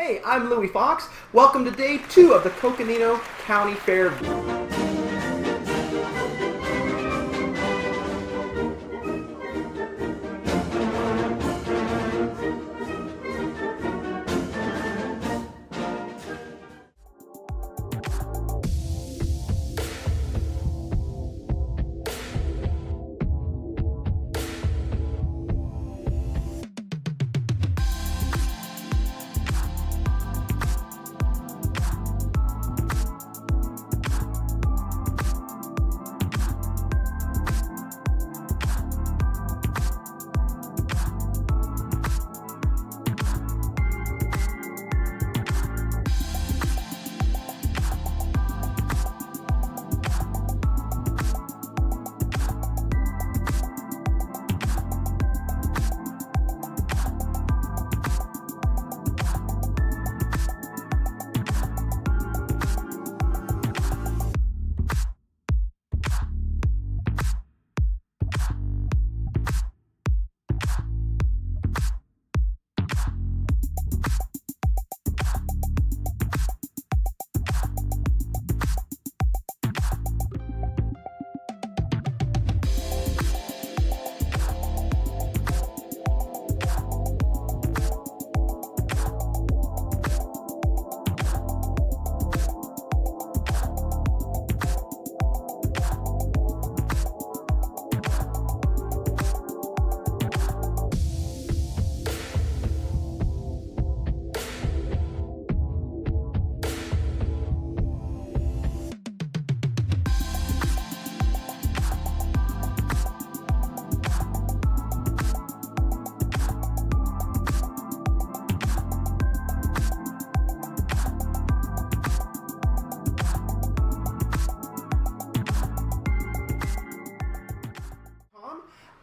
Hey, I'm Louie Fox. Welcome to day two of the Coconino County Fair.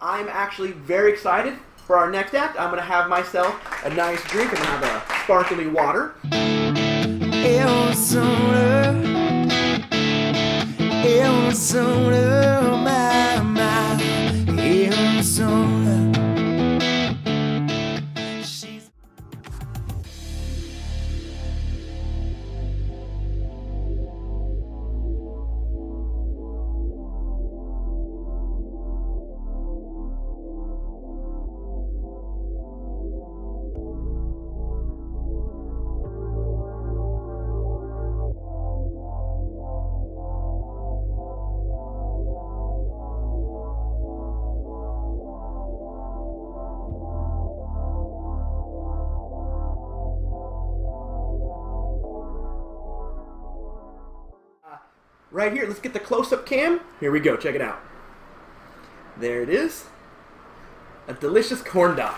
I'm actually very excited for our next act. I'm going to have myself a nice drink. I'm going to have a sparkly water. Arizona, Arizona, right here. Let's get the close-up cam. Here we go. Check it out. There it is. A delicious corn dog.